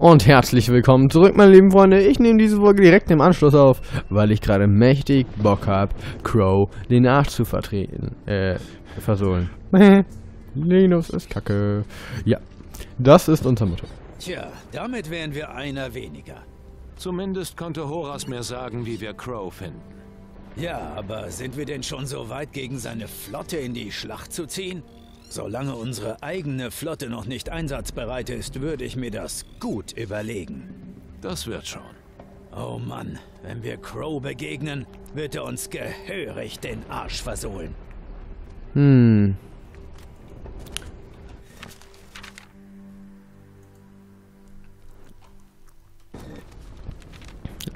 Und herzlich willkommen zurück, meine lieben Freunde. Ich nehme diese Folge direkt im Anschluss auf, weil ich gerade mächtig Bock habe, Crow den Arsch zu vertreten. Äh, versohlen. Linus ist kacke. Ja, das ist unser Motto. Tja, damit wären wir einer weniger. Zumindest konnte Horas mir sagen, wie wir Crow finden. Ja, aber sind wir denn schon so weit, gegen seine Flotte in die Schlacht zu ziehen? Solange unsere eigene Flotte noch nicht einsatzbereit ist, würde ich mir das gut überlegen. Das wird schon. Oh Mann, wenn wir Crow begegnen, wird er uns gehörig den Arsch versohlen. Hm.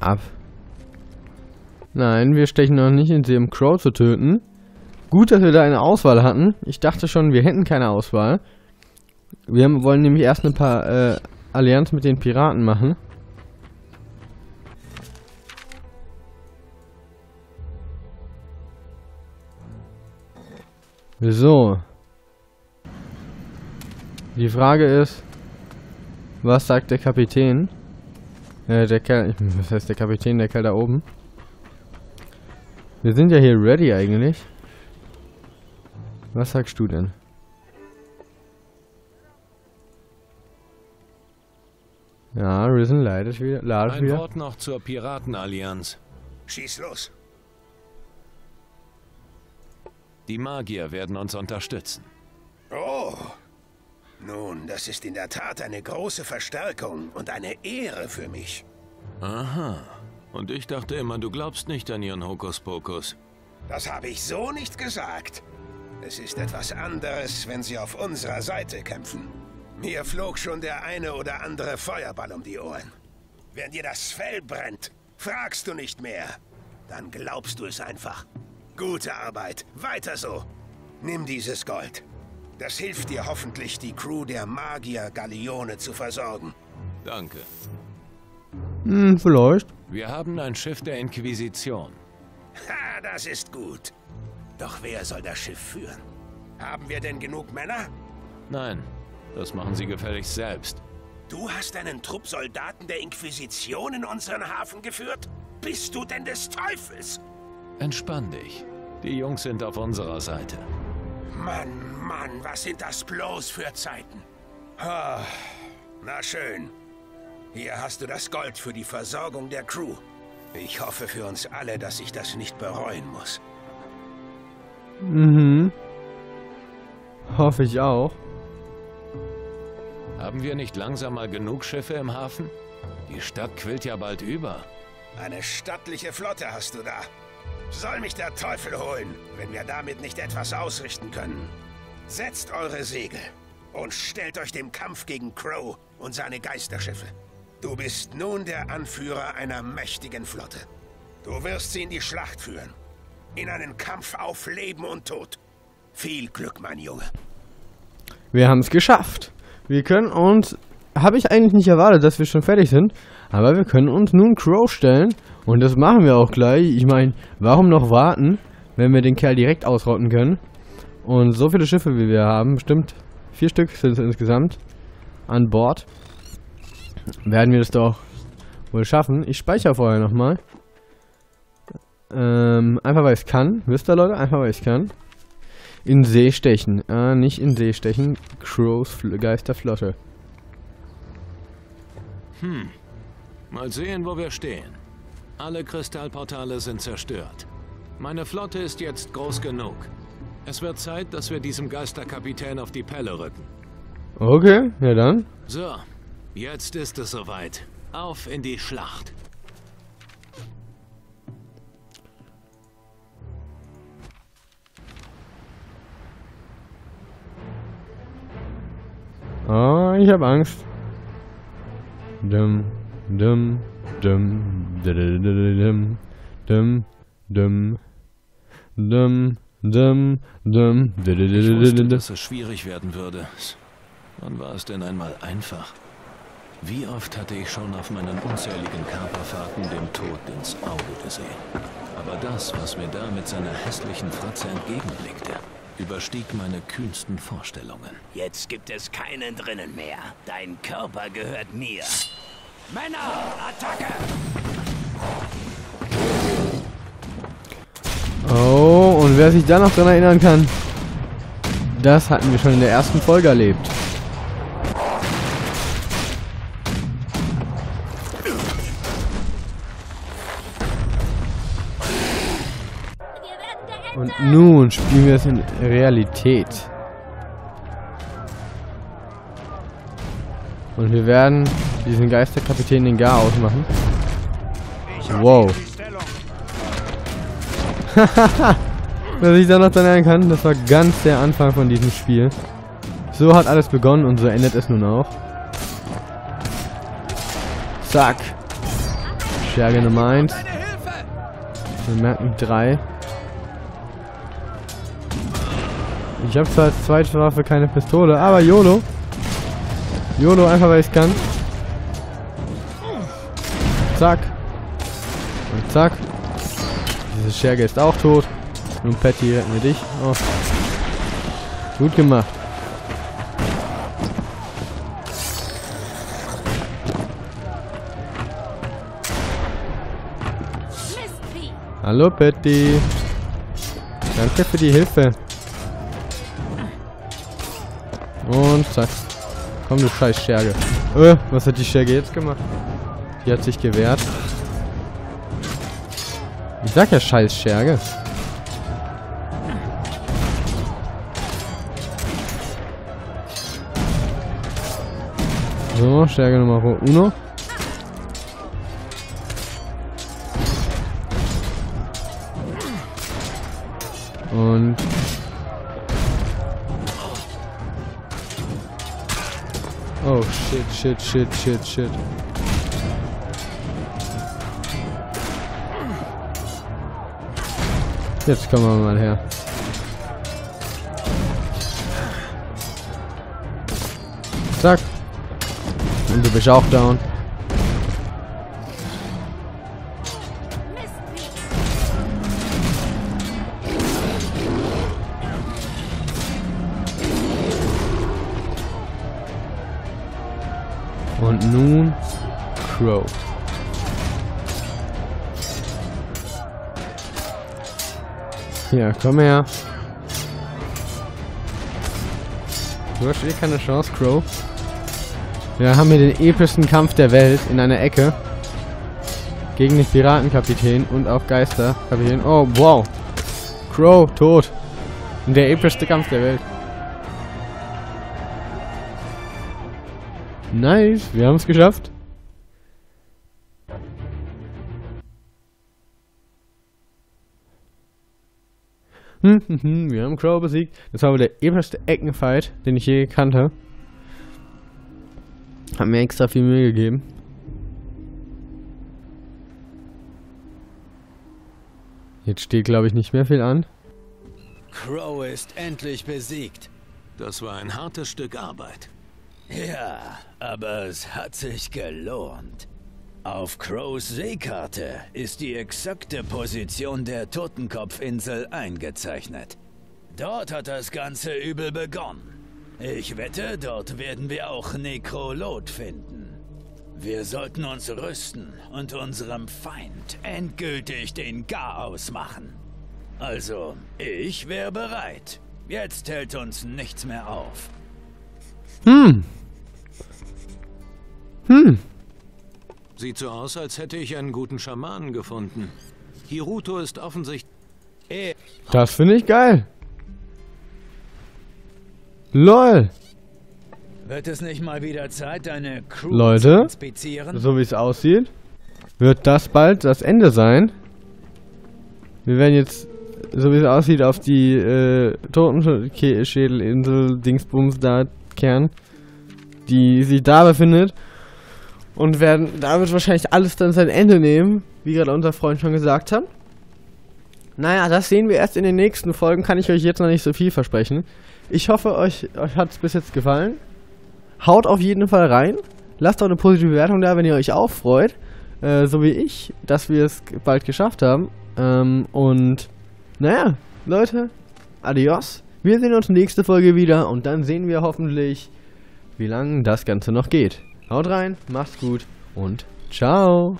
Ab. Nein, wir stechen noch nicht in sie, um Crow zu töten. Gut, dass wir da eine Auswahl hatten. Ich dachte schon, wir hätten keine Auswahl. Wir haben, wollen nämlich erst ein paar äh, Allianz mit den Piraten machen. So. Die Frage ist, was sagt der Kapitän? Äh, der Kerl, was heißt der Kapitän, der Kerl da oben? Wir sind ja hier ready eigentlich. Was sagst du denn? Ja, Risen leidet wieder. Ladet Ein wieder. Wort noch zur Piratenallianz. Schieß los. Die Magier werden uns unterstützen. Oh. Nun, das ist in der Tat eine große Verstärkung und eine Ehre für mich. Aha. Und ich dachte immer, du glaubst nicht an ihren Hokuspokus. Das habe ich so nicht gesagt. Es ist etwas anderes, wenn sie auf unserer Seite kämpfen. Mir flog schon der eine oder andere Feuerball um die Ohren. Wenn dir das Fell brennt, fragst du nicht mehr. Dann glaubst du es einfach. Gute Arbeit. Weiter so. Nimm dieses Gold. Das hilft dir hoffentlich, die Crew der Magier Galeone zu versorgen. Danke. Hm, vielleicht. Wir haben ein Schiff der Inquisition. Ha, das ist gut. Doch wer soll das Schiff führen? Haben wir denn genug Männer? Nein, das machen sie gefälligst selbst. Du hast einen Trupp Soldaten der Inquisition in unseren Hafen geführt? Bist du denn des Teufels? Entspann dich. Die Jungs sind auf unserer Seite. Mann, Mann, was sind das bloß für Zeiten? Ah, na schön. Hier hast du das Gold für die Versorgung der Crew. Ich hoffe für uns alle, dass ich das nicht bereuen muss. Mhm. Hoffe ich auch. Haben wir nicht langsam mal genug Schiffe im Hafen? Die Stadt quillt ja bald über. Eine stattliche Flotte hast du da. Soll mich der Teufel holen, wenn wir damit nicht etwas ausrichten können. Setzt eure Segel und stellt euch dem Kampf gegen Crow und seine Geisterschiffe. Du bist nun der Anführer einer mächtigen Flotte. Du wirst sie in die Schlacht führen. In einen Kampf auf Leben und Tod. Viel Glück, mein Junge. Wir haben es geschafft. Wir können uns... Habe ich eigentlich nicht erwartet, dass wir schon fertig sind. Aber wir können uns nun Crow stellen. Und das machen wir auch gleich. Ich meine, warum noch warten, wenn wir den Kerl direkt ausrotten können? Und so viele Schiffe, wie wir haben, bestimmt vier Stück sind es insgesamt, an Bord, werden wir das doch wohl schaffen. Ich speichere vorher nochmal. Ähm, einfach weil ich es kann. Wisst ihr, Leute? Einfach weil ich es kann. In See stechen. Ah, nicht in See stechen. Crows Fl Geisterflotte. Hm. Mal sehen, wo wir stehen. Alle Kristallportale sind zerstört. Meine Flotte ist jetzt groß genug. Es wird Zeit, dass wir diesem Geisterkapitän auf die Pelle rücken. Okay, ja dann. So, jetzt ist es soweit. Auf in die Schlacht. Oh, ich habe Angst. Dum, dum, dum, dum, dum, dum, dum, dum, dum, Ich wusste, dass es schwierig werden würde. Wann war es denn einmal einfach? Wie oft hatte ich schon auf meinen unzähligen Kaperfahrten dem Tod ins Auge gesehen. Aber das, was mir da mit seiner hässlichen Fratze entgegenblickte, überstieg meine kühnsten Vorstellungen. Jetzt gibt es keinen drinnen mehr. Dein Körper gehört mir. Männer, Attacke! Oh, und wer sich da noch dran erinnern kann, das hatten wir schon in der ersten Folge erlebt. Und nun spielen wir es in Realität. Und wir werden diesen Geisterkapitän den Gar ausmachen. Wow. Wer sich da noch dran kann, das war ganz der Anfang von diesem Spiel. So hat alles begonnen und so endet es nun auch. Zack. Scherge Nummer 1. Wir merken 3. Ich habe zwar als zweite Waffe keine Pistole, aber YOLO. YOLO einfach weil ich kann. Zack. Und zack. Diese Scherge ist auch tot. Nun Patty retten wir dich. Oh. Gut gemacht. Hallo Patty. Danke für die Hilfe. Und zack. Komm, du scheiß Scherge. Äh, was hat die Scherge jetzt gemacht? Die hat sich gewehrt. Ich sag ja scheiß Scherge. So, Scherge Nummer uno. Und Oh shit, shit, shit, shit, shit. Jetzt kommen wir mal her. Zack. Und du bist auch down. Nun Crow. Ja, komm her. Du hast eh keine Chance, Crow. Wir haben hier den epischsten Kampf der Welt in einer Ecke. Gegen den Piratenkapitän und auch Geisterkapitän. Oh, wow. Crow, tot. Der epischste Kampf der Welt. Nice, wir haben es geschafft. Hm, hm, hm, wir haben Crow besiegt. Das war wohl der epischste Eckenfight, den ich je gekannt habe. Hat mir extra viel Mühe gegeben. Jetzt steht, glaube ich, nicht mehr viel an. Crow ist endlich besiegt. Das war ein hartes Stück Arbeit. Ja, aber es hat sich gelohnt. Auf Crows Seekarte ist die exakte Position der Totenkopfinsel eingezeichnet. Dort hat das ganze Übel begonnen. Ich wette, dort werden wir auch Nekrolot finden. Wir sollten uns rüsten und unserem Feind endgültig den Garaus machen. Also, ich wäre bereit. Jetzt hält uns nichts mehr auf. Hm. Hm. Sieht so aus, als hätte ich einen guten Schamanen gefunden. Hiruto ist offensichtlich... Eh, Das finde ich geil. LOL. Wird es nicht mal wieder Zeit, deine Crew Leute? zu inspizieren? So wie es aussieht, wird das bald das Ende sein. Wir werden jetzt, so wie es aussieht, auf die äh, Totenschädelinsel Dingsbums da kehren, die sich da befindet. Und werden damit wahrscheinlich alles dann sein Ende nehmen, wie gerade unser Freund schon gesagt hat. Naja, das sehen wir erst in den nächsten Folgen, kann ich euch jetzt noch nicht so viel versprechen. Ich hoffe, euch, euch hat es bis jetzt gefallen. Haut auf jeden Fall rein. Lasst auch eine positive Bewertung da, wenn ihr euch auch freut. Äh, so wie ich, dass wir es bald geschafft haben. Ähm, und naja, Leute, adios. Wir sehen uns nächste Folge wieder und dann sehen wir hoffentlich, wie lange das Ganze noch geht. Haut rein, macht's gut und ciao.